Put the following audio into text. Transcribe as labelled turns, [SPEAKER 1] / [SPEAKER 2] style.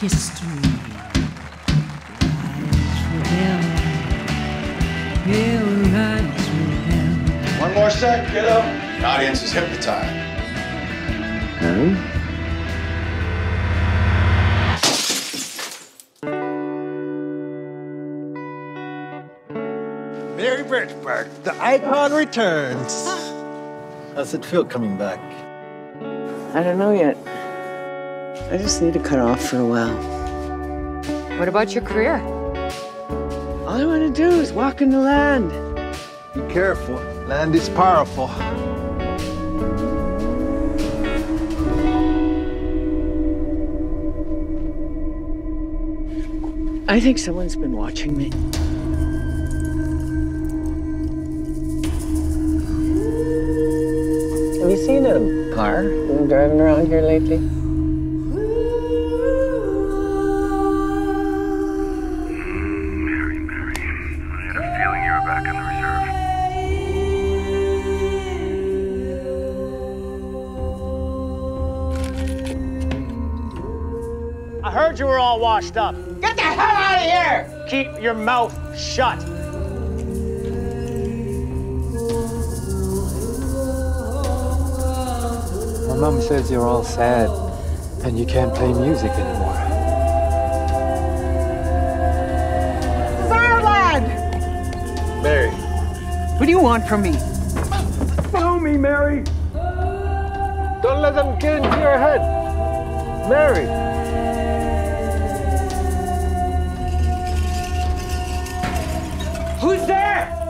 [SPEAKER 1] history.
[SPEAKER 2] One more sec, up. The audience is hypnotized.
[SPEAKER 3] Mary Birchbark, the icon returns. How's it feel coming back?
[SPEAKER 4] I don't know yet. I just need to cut off for a while.
[SPEAKER 5] What about your career?
[SPEAKER 4] All I want to do is walk in the land.
[SPEAKER 3] Be careful. Land is powerful.
[SPEAKER 4] I think someone's been watching me. Have you seen a car been driving around here lately?
[SPEAKER 6] Back in the reserve.
[SPEAKER 7] I heard you were all washed up.
[SPEAKER 4] Get the hell out of here!
[SPEAKER 7] Keep your mouth shut.
[SPEAKER 8] My mom says you're all sad and you can't play music anymore.
[SPEAKER 4] What do you want from me?
[SPEAKER 3] follow me, Mary. Don't let them get into your head. Mary.
[SPEAKER 7] Who's there?